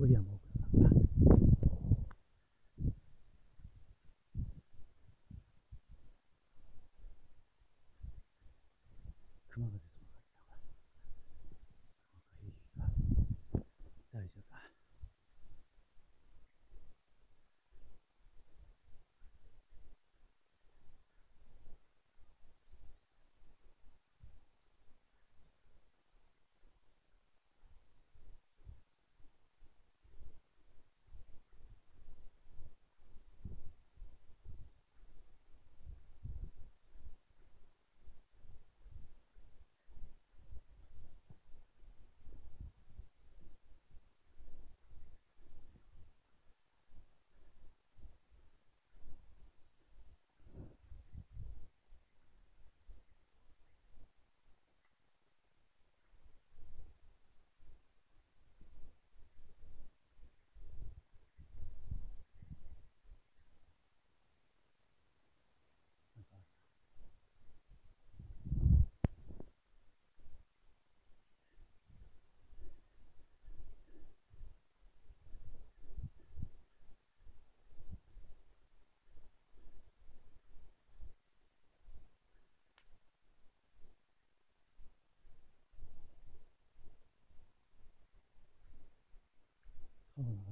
Scopriamo Mm-hmm.